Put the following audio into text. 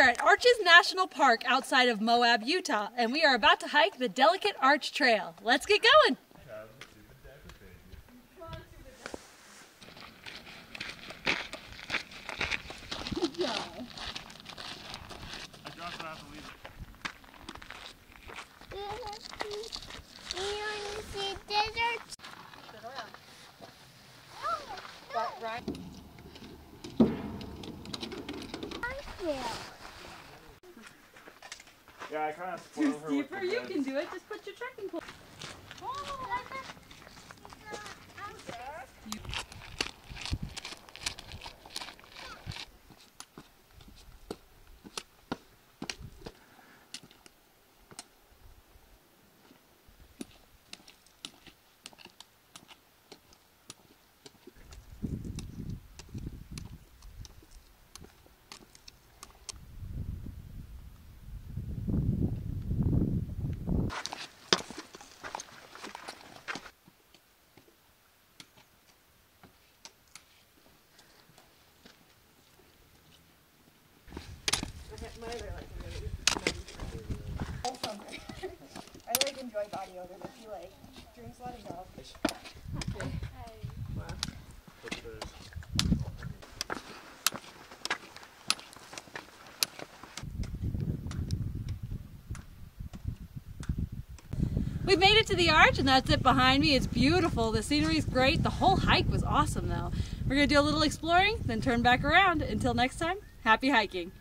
Arches National Park outside of Moab, Utah, and we are about to hike the Delicate Arch Trail. Let's get going. Yeah, I kind of Too spoil her with steep the you can do it. Just put your trekking pole. Oh, We made it to the arch, and that's it behind me. It's beautiful. The scenery is great. The whole hike was awesome, though. We're going to do a little exploring, then turn back around. Until next time, happy hiking.